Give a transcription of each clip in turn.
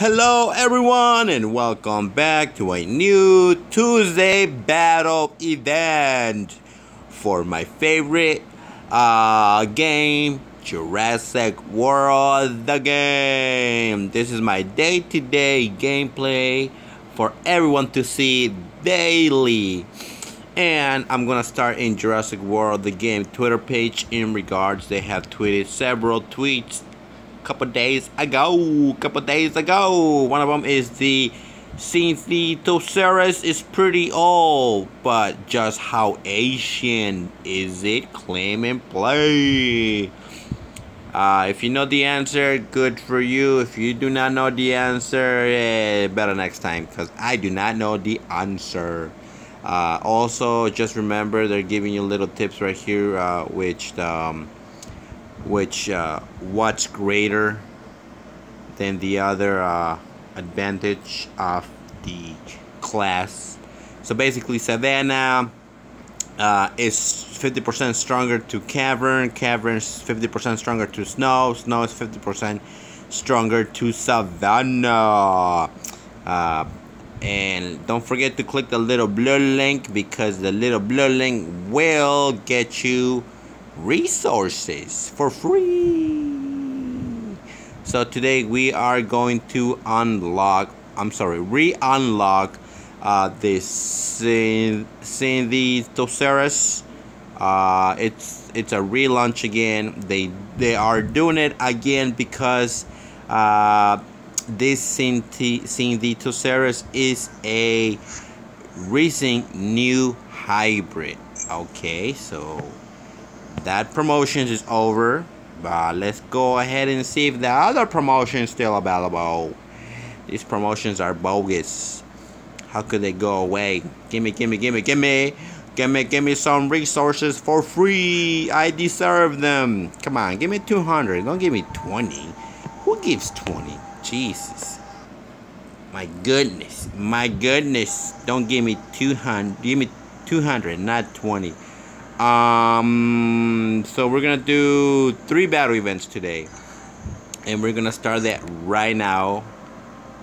Hello, everyone, and welcome back to a new Tuesday battle event for my favorite uh, game, Jurassic World the game. This is my day to day gameplay for everyone to see daily. And I'm gonna start in Jurassic World the game Twitter page in regards. They have tweeted several tweets couple days ago. Couple days ago. One of them is the Synthetosaurus is pretty old, but just how Asian is it? Claim and play. Uh, if you know the answer, good for you. If you do not know the answer, eh, better next time because I do not know the answer. Uh, also, just remember they're giving you little tips right here, uh, which um, which uh, what's greater than the other uh, advantage of the class. So basically, Savannah uh, is 50% stronger to Cavern, Cavern's 50% stronger to Snow, Snow is 50% stronger to Savannah. Uh, and don't forget to click the little blue link because the little blue link will get you resources for free. So today we are going to unlock, I'm sorry, re-unlock uh, this Synthetosaurus. Uh, it's it's a relaunch again. They they are doing it again because uh, this Synthetosaurus is a recent new hybrid. Okay, so that promotion is over. But let's go ahead and see if the other promotion is still available. These promotions are bogus. How could they go away? Gimme, gimme, gimme, gimme. Gimme, gimme some resources for free. I deserve them. Come on, give me 200. Don't give me 20. Who gives 20? Jesus. My goodness. My goodness. Don't give me 200. Give me 200, not 20. Um, so we're gonna do three battle events today, and we're gonna start that right now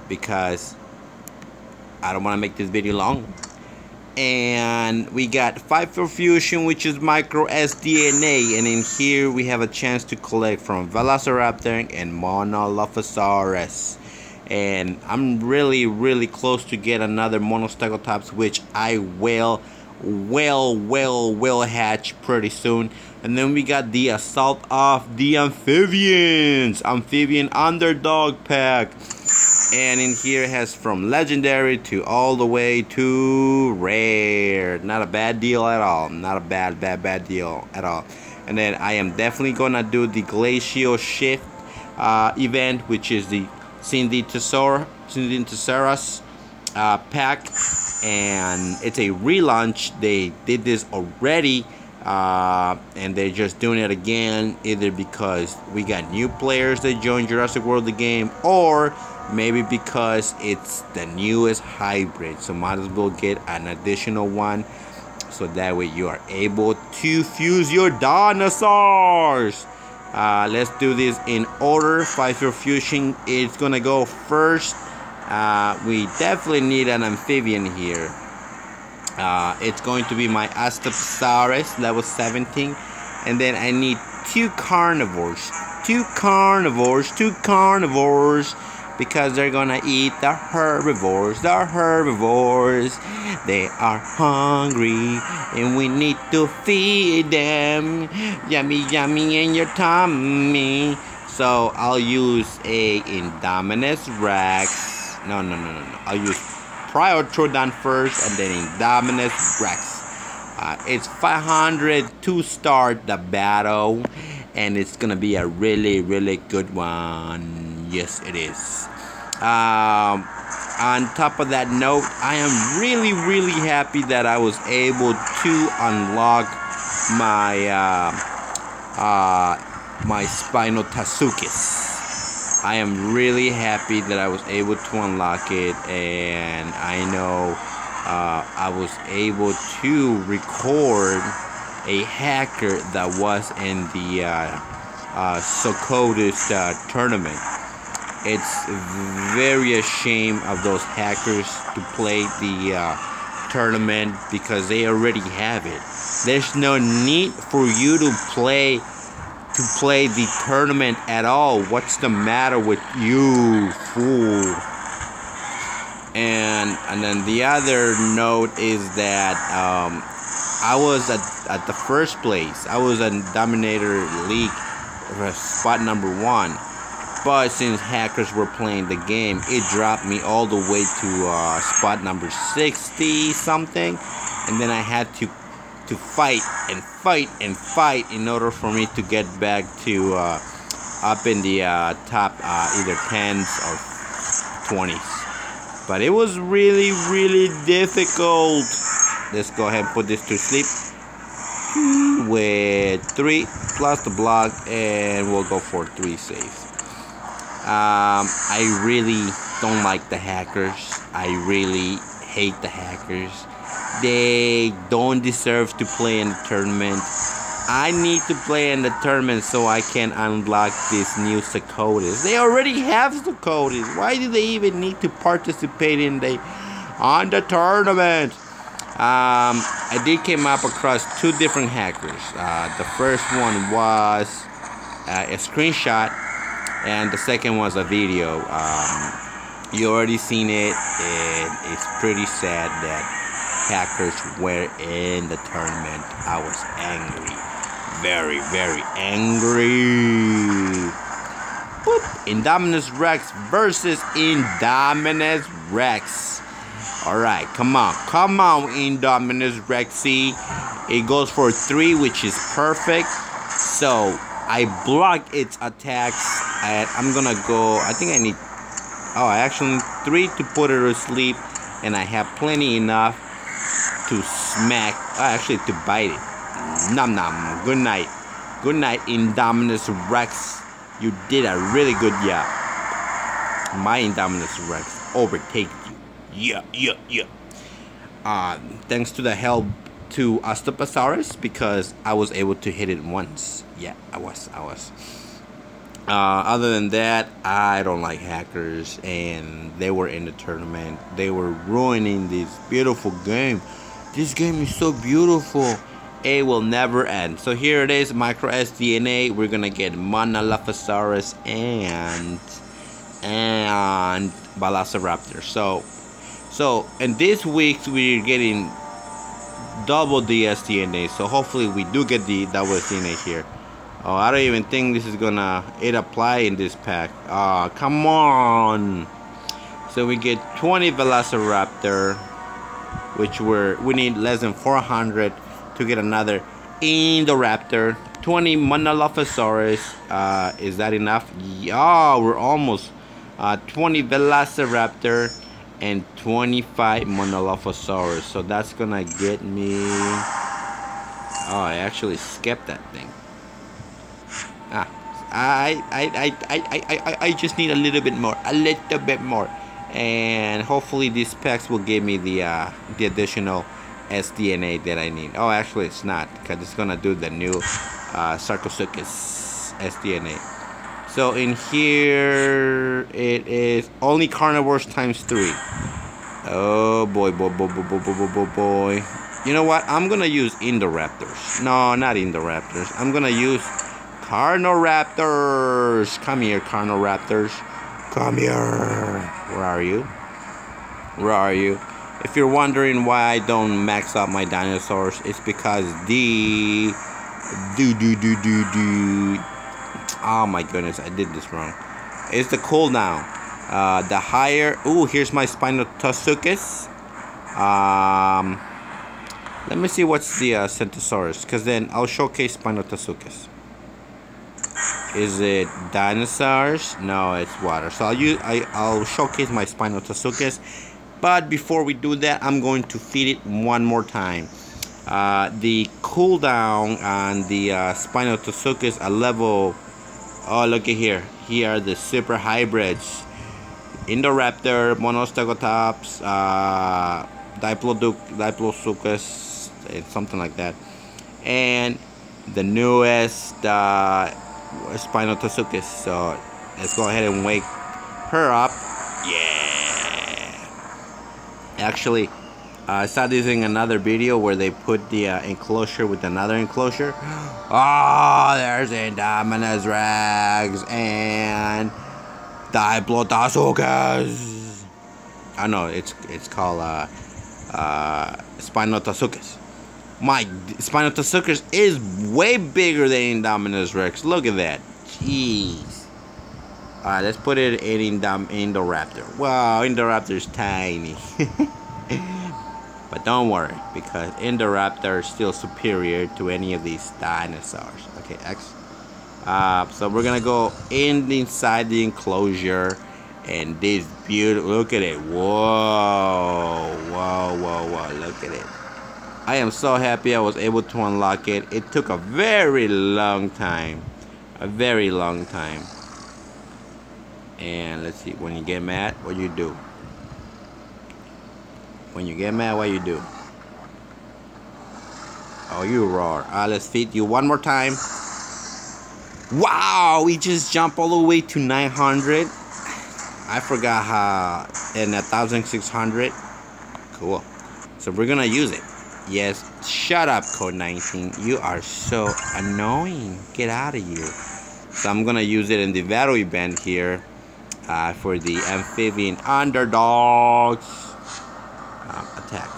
because I don't want to make this video long. And we got five for fusion, which is micro SDNA, and in here we have a chance to collect from Velociraptor and Monolophosaurus. And I'm really, really close to get another Monostegotops, which I will will will will hatch pretty soon. And then we got the assault of the amphibians. Amphibian underdog pack. And in here has from legendary to all the way to rare. Not a bad deal at all. Not a bad bad bad deal at all. And then I am definitely gonna do the glacial shift uh, event which is the Synthetosaurus Synthetosaurus uh, pack and it's a relaunch. They did this already uh, and they're just doing it again either because we got new players that joined Jurassic World the game or maybe because it's the newest hybrid. So might as well get an additional one so that way you are able to fuse your dinosaurs. Uh, let's do this in order. Five year fusion is gonna go first uh, we definitely need an amphibian here. Uh, it's going to be my Astaposaurus, level 17. And then I need two carnivores. Two carnivores, two carnivores. Because they're gonna eat the herbivores. The herbivores, they are hungry. And we need to feed them. Yummy, yummy in your tummy. So I'll use a Indominus Rex no, no, no, no, no. I'll use Priotrodon first and then Indominus Rex. Uh, it's 500 to start the battle and it's gonna be a really really good one yes it is um, on top of that note I am really really happy that I was able to unlock my uh, uh, my Spinotasaurus I am really happy that I was able to unlock it and I know uh, I was able to record a hacker that was in the uh, uh, SOCOTUS uh, tournament it's very a shame of those hackers to play the uh, tournament because they already have it. There's no need for you to play to play the tournament at all. What's the matter with you, fool? And and then the other note is that um, I was at, at the first place. I was in Dominator League spot number one. But since hackers were playing the game, it dropped me all the way to uh, spot number 60 something. And then I had to to fight and fight and fight in order for me to get back to uh, up in the uh, top uh, either 10s or 20s. But it was really, really difficult. Let's go ahead and put this to sleep with 3 plus the block and we'll go for 3 saves. Um, I really don't like the hackers. I really hate the hackers. They don't deserve to play in the tournament. I need to play in the tournament so I can unlock these new Sakotas. They already have Sakotas. Why do they even need to participate in the on the tournament? Um, I did came up across two different hackers. Uh, the first one was uh, a screenshot, and the second was a video. Um, you already seen it. and it's pretty sad that hackers were in the tournament. I was angry. Very, very angry. Indominus Rex versus Indominus Rex. Alright, come on. Come on, Indominus Rexy. It goes for three, which is perfect. So, I block its attacks. And I'm gonna go. I think I need. Oh, I actually need three to put her to sleep. And I have plenty enough to smack, uh, actually to bite it. Num num. Good night. Good night, Indominus Rex. You did a really good job. My Indominus Rex overtakes you. Yeah, yeah, yeah. Uh, thanks to the help to Ostoposaurus because I was able to hit it once. Yeah, I was. I was. Uh, other than that, I don't like hackers, and they were in the tournament. They were ruining this beautiful game. This game is so beautiful. It will never end. So here it is, Micro SDNA. We're gonna get Monolophosaurus and and Velociraptor. So so in this week we're getting double the SDNA. So hopefully we do get the double SDNA here. Oh, I don't even think this is gonna it apply in this pack. Ah, oh, come on. So we get 20 Velociraptor which were we need less than 400 to get another Indoraptor. 20 Monolophosaurus uh, is that enough? Yeah we're almost uh, 20 Velociraptor and 25 Monolophosaurus so that's gonna get me oh I actually skipped that thing. Ah I I, I, I, I, I, I just need a little bit more a little bit more and hopefully these packs will give me the uh, the additional SDNA that I need. Oh, actually it's not because it's gonna do the new uh, Sarcosuchus SDNA. So in here it is only carnivores times three. Oh boy, boy, boy, boy, boy, boy, boy, boy. You know what? I'm gonna use Indoraptors. No, not Indoraptors. I'm gonna use Carnoraptors. Come here, Carnoraptors. Come here. Where are you? Where are you? If you're wondering why I don't max out my dinosaurs, it's because the do do do do do. Oh my goodness, I did this wrong. It's the cooldown. Uh, the higher. Oh, here's my Spinotosuchus. Um, let me see what's the uh, Centosaurus, because then I'll showcase Spinotosuchus. Is it dinosaurs? No, it's water. So I'll use I, I'll showcase my Spinotosuchus. But before we do that, I'm going to feed it one more time. Uh, the cooldown on the uh, Spinotosuchus a level. Oh, look at here. Here are the super hybrids. Indoraptor, Monostegotops, uh, Diplodocus, something like that. And the newest uh, Spinotosuchus. So let's go ahead and wake her up. Yeah. Actually, I saw this in another video where they put the uh, enclosure with another enclosure. Oh, there's Indominus Rex and Diplodocus. I know it's it's called uh, uh, Spinotosuchus. My Spinal Spinotosuchus is way bigger than Indominus Rex. Look at that. Jeez. Alright, let's put it in Indom Indoraptor. Wow, Indoraptor's tiny. but don't worry, because Indoraptor is still superior to any of these dinosaurs. Okay, X. Uh, so we're gonna go in inside the enclosure and this beautiful look at it whoa whoa whoa whoa look at it I am so happy I was able to unlock it. It took a very long time. A very long time. And let's see when you get mad what you do? When you get mad what you do? Oh you roar. Uh, let's feed you one more time. Wow we just jumped all the way to 900 I forgot how in a 1600 cool. So we're gonna use it yes shut up code 19 you are so annoying get out of here so I'm gonna use it in the battle event here uh, for the amphibian underdogs um, attack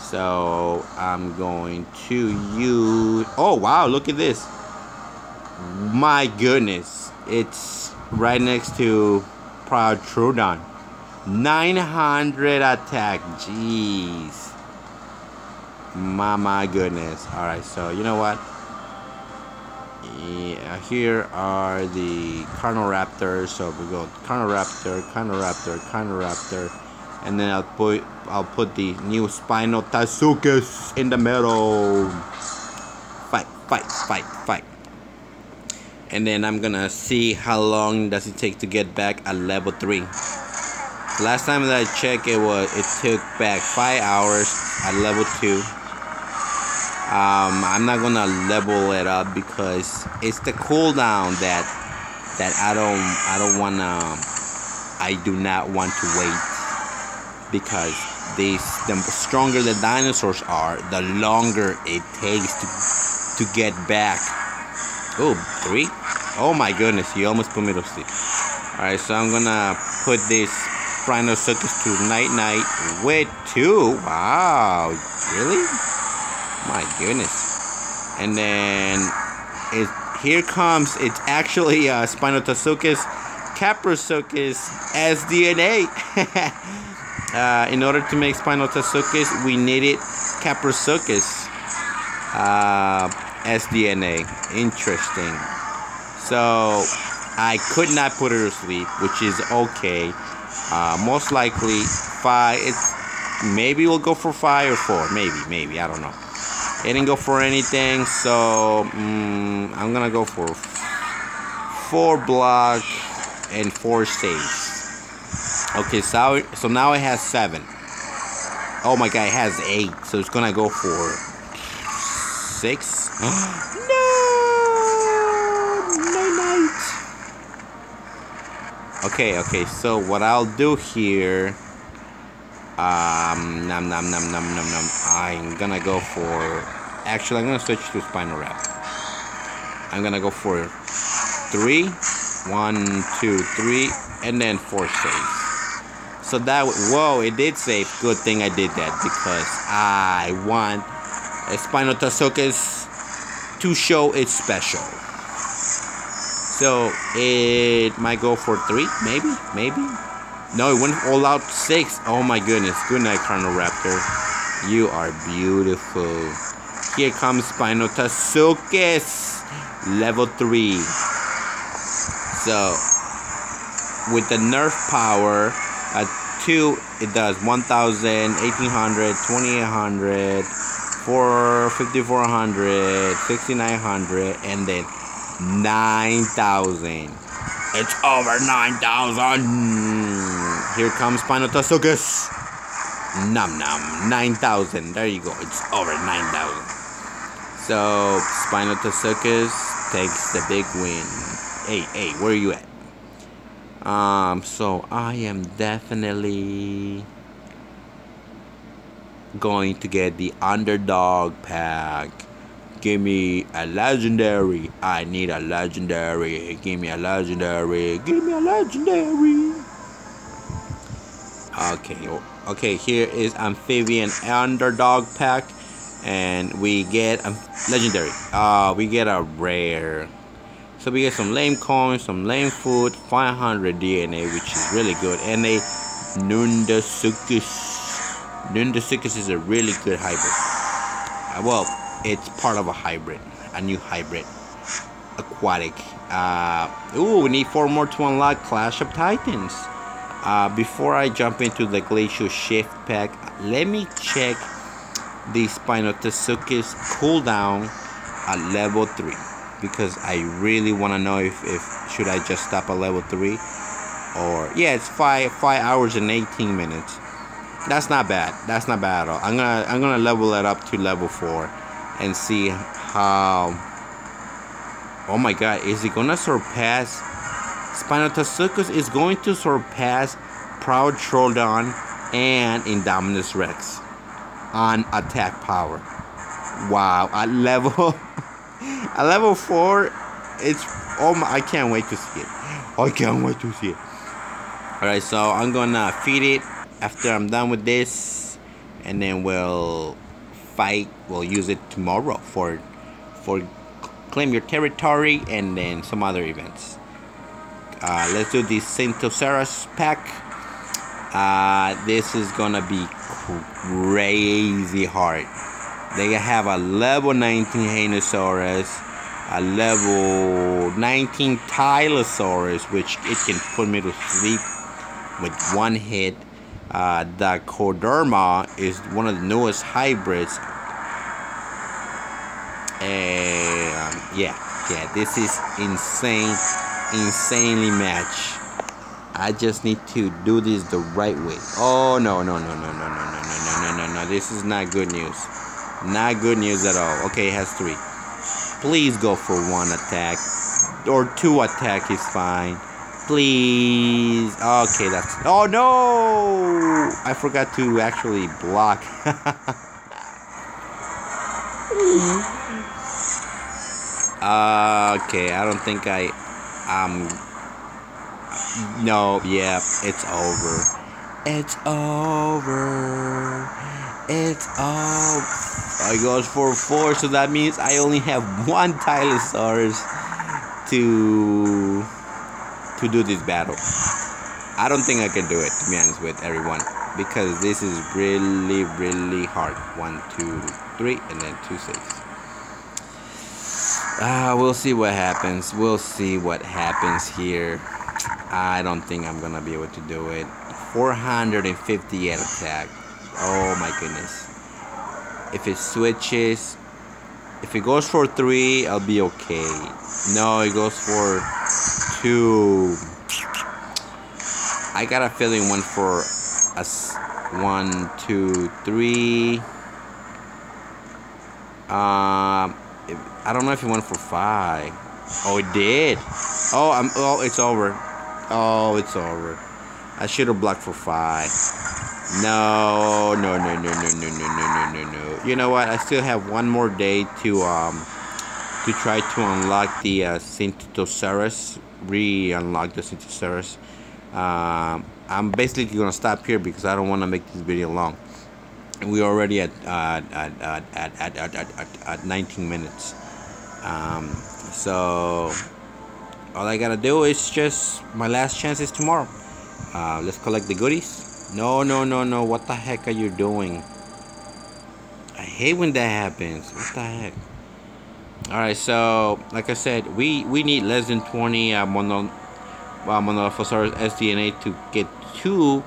so I'm going to use oh wow look at this my goodness it's right next to Proud Protrudan. 900 attack. Jeez. My, my goodness. Alright, so you know what? Yeah, here are the Carnoraptors. So we go Carnoraptor, Carnoraptor, Carnoraptor. And then I'll put I'll put the new Spinal Spinotosuchus in the middle. Fight, fight, fight, fight and then I'm gonna see how long does it take to get back at level 3 last time that I checked it was it took back 5 hours at level 2 um, I'm not gonna level it up because it's the cooldown that that I don't I don't wanna I do not want to wait because these the stronger the dinosaurs are the longer it takes to to get back oh three Oh my goodness, you almost put me to sleep. Alright, so I'm gonna put this Rhinoceros to night night with two. Wow, really? My goodness. And then it here comes it's actually uh Spinotosuchus Kaprosuchus as DNA. uh, in order to make Spinotosuchus, we needed Kaprosuchus uh, as DNA. Interesting. So I could not put her to sleep, which is okay. Uh, most likely five. It's maybe we'll go for five or four. Maybe, maybe I don't know. It didn't go for anything, so mm, I'm gonna go for four block and four staves. Okay, so so now it has seven. Oh my god, it has eight, so it's gonna go for six. Okay, okay, so what I'll do here, um, num num num num num num, I'm gonna go for, actually I'm gonna switch to Spinal-Rap. I'm gonna go for three, one, two, three, and then four saves. So that, whoa, it did save. Good thing I did that because I want a Spinal Spinotosuchus to show its special. So it might go for three, maybe, maybe. No, it went all out six. Oh my goodness. Good night, Raptor. You are beautiful. Here comes Spinotosuchus, level three. So with the nerf power at two, it does 1,000, 1,800, 2,800, 5,400, 6,900, and then 9,000. It's over 9,000. Here comes Spinotosuchus. Num num. 9,000. There you go. It's over 9,000. So, Spinotosuchus takes the big win. Hey, hey, where are you at? Um, so I am definitely going to get the underdog pack. Give me a legendary. I need a legendary. Give me a legendary. Give me a legendary. Okay, okay. Here is amphibian underdog pack, and we get a legendary. Uh, we get a rare. So we get some lame coins, some lame food, 500 DNA, which is really good, and a Nundasuchus. Nundasuchus is a really good hybrid. Uh, well, it's part of a hybrid, a new hybrid, aquatic. Uh, ooh, we need four more to unlock Clash of Titans. Uh, before I jump into the Glacial Shift pack, let me check the Spinotosuchus cooldown at level 3 because I really want to know if, if should I just stop at level 3 or yeah it's 5 5 hours and 18 minutes. That's not bad that's not bad at all. I'm gonna I'm gonna level it up to level 4 and see how oh my god is it gonna surpass Spinotosuchus is going to surpass Proud Troodon and Indominus Rex on attack power wow at level At level 4, it's... Oh my... I can't wait to see it. I can't wait to see it. Alright, so I'm gonna feed it after I'm done with this. And then we'll fight. We'll use it tomorrow for... For claim your territory and then some other events. Uh, let's do the Centoceras pack. Uh, this is gonna be crazy hard. They have a level 19 Hainosaurus, a level 19 Tylosaurus, which it can put me to sleep with one hit. Uh, the Koderma is one of the newest hybrids. And um, yeah, yeah, this is insane, insanely matched. I just need to do this the right way. Oh no no no no no no no no no no no! This is not good news. Not good news at all. Okay, it has three. Please go for one attack. Or two attack is fine. Please. Okay, that's... Oh, no! I forgot to actually block. uh, okay, I don't think I... Um... No, yeah, it's over. It's over. It's over. I goes for four, so that means I only have one Tylosaurus to to do this battle. I don't think I can do it, to be honest with everyone, because this is really, really hard. One, two, three, and then two, six. Ah, uh, we'll see what happens. We'll see what happens here. I don't think I'm gonna be able to do it. 450 attack. Oh my goodness if it switches if it goes for three I'll be okay no it goes for two I got a feeling one for a one two three um I don't know if it went for five oh it did oh I'm oh it's over oh it's over I should have blocked for five no, no, no, no, no, no, no, no, no, no, You know what? I still have one more day to um to try to unlock the uh, Centoceras, re-unlock the Centoceras. Um, I'm basically gonna stop here because I don't want to make this video long. We're already at uh, at, at, at, at, at, at, at 19 minutes. Um, so all I gotta do is just my last chance is tomorrow. Uh, let's collect the goodies. No, no, no, no. What the heck are you doing? I hate when that happens. What the heck? Alright, so, like I said, we, we need less than 20 uh, mono, uh, Monolophosaurus SDNA to get two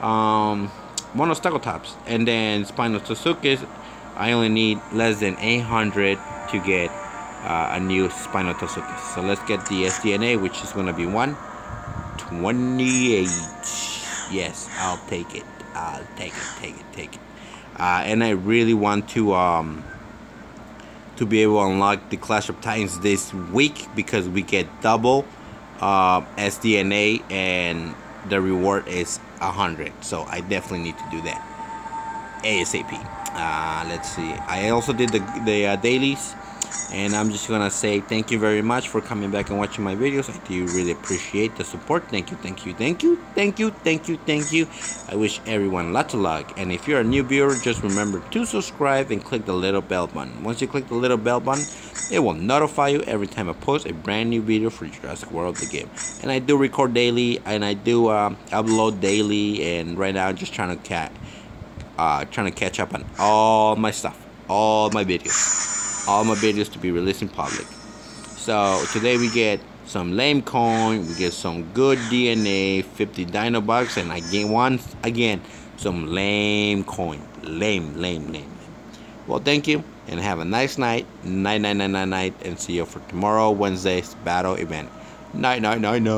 um, Monostegotops. And then Spinotosuchus, I only need less than 800 to get uh, a new Spinotosuchus. So let's get the SDNA, which is going to be 128. Yes, I'll take it. I'll take it, take it, take it. Uh, and I really want to um, to be able to unlock the Clash of Titans this week because we get double uh, SDNA and the reward is 100 so I definitely need to do that ASAP uh, let's see I also did the, the uh, dailies and I'm just gonna say thank you very much for coming back and watching my videos. I do really appreciate the support. Thank you thank you thank you thank you thank you thank you. I wish everyone lots of luck. And if you're a new viewer just remember to subscribe and click the little bell button. Once you click the little bell button it will notify you every time I post a brand new video for Jurassic World the game. And I do record daily and I do uh, upload daily and right now I'm just trying to cat uh, trying to catch up on all my stuff all my videos all my videos to be released in public. So today we get some lame coin, we get some good DNA, 50 dino bucks, and I get once again some lame coin. Lame, lame, lame. Well, thank you, and have a nice night. Night, night, night, night, night, and see you for tomorrow, Wednesday's battle event. Night, night, night, night.